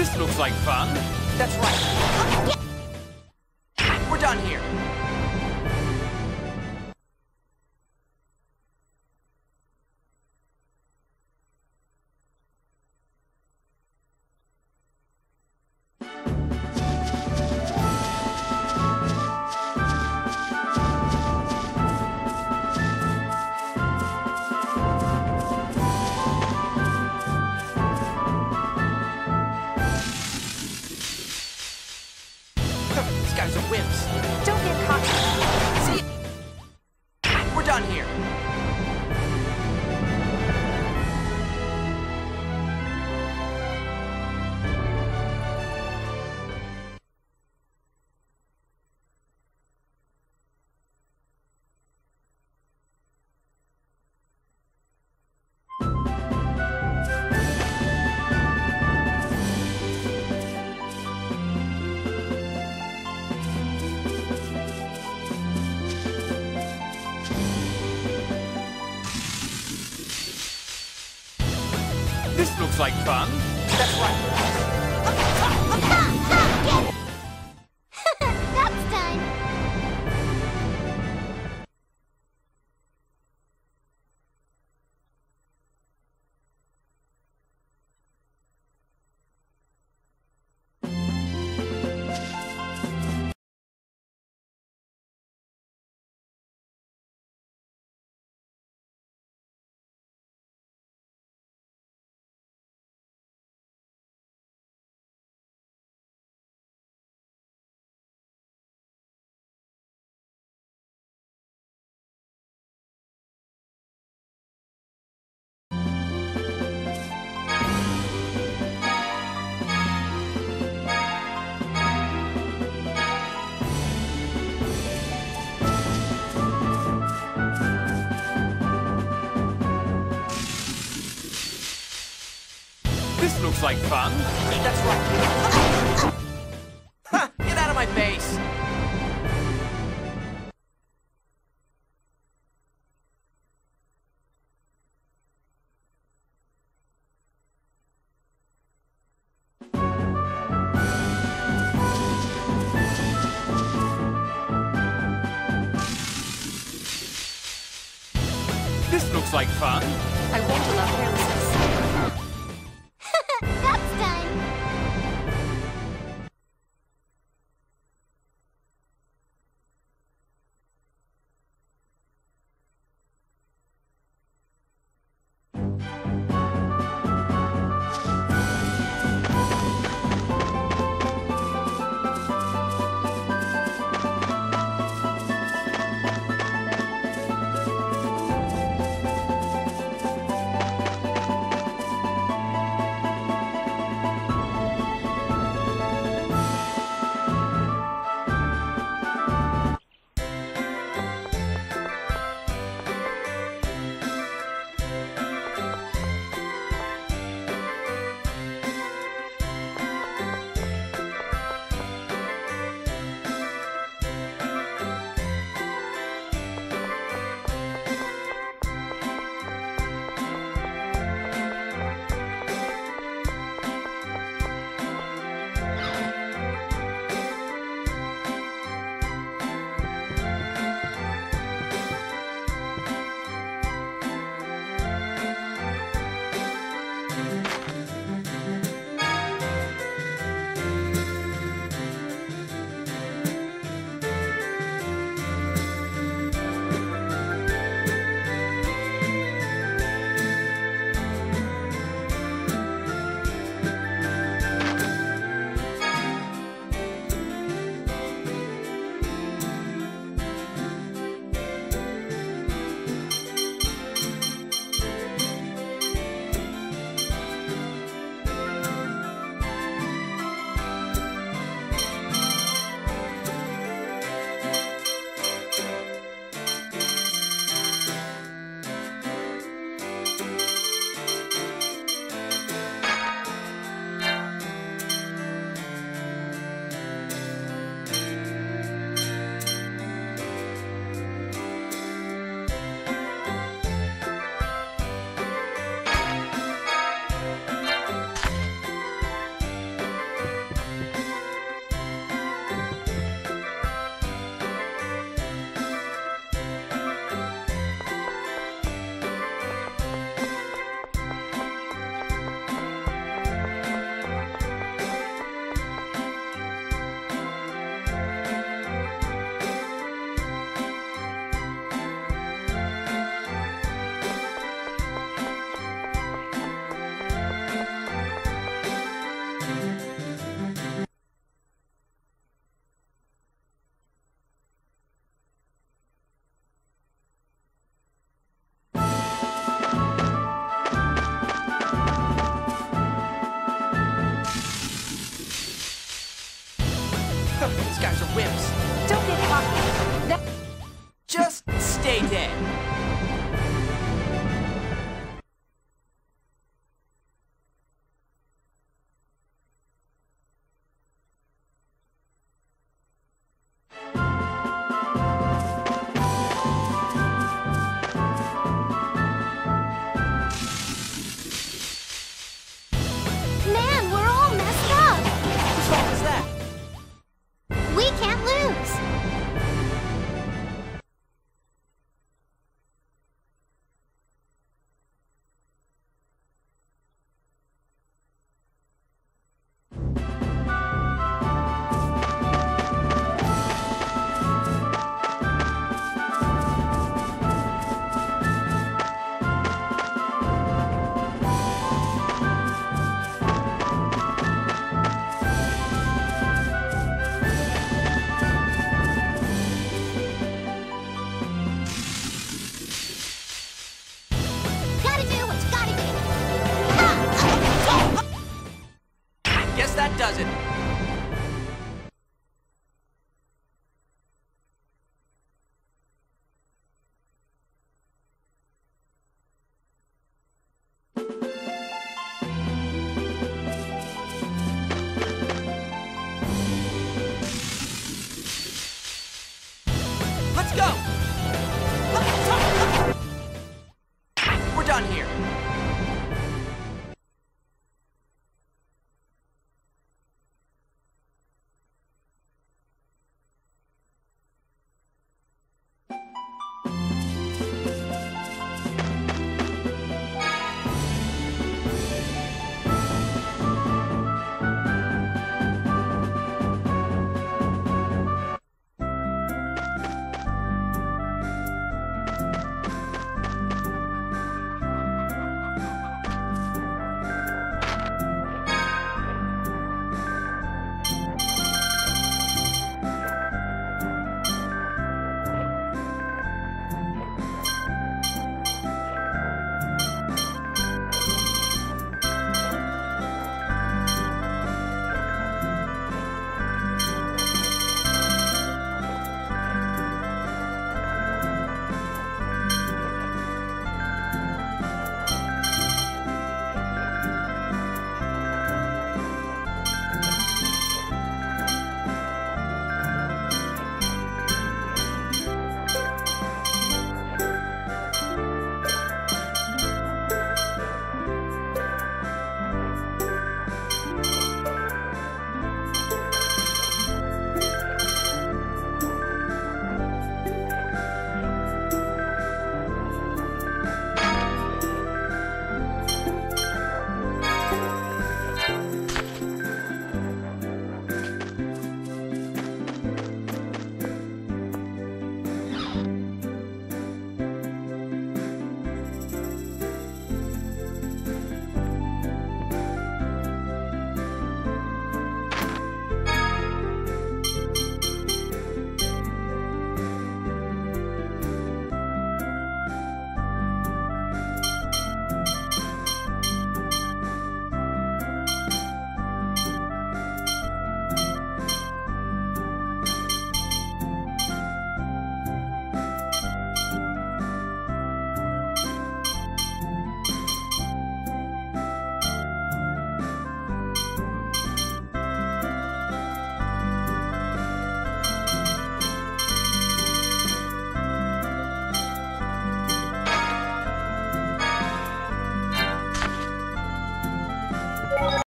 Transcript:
This looks like fun. That's right. We're done here. Don't get caught. See? We're done here. Like fun. That's right. This looks like fun. That's right. Ha! Get out of my face. This looks like fun. I won't allow carelessness.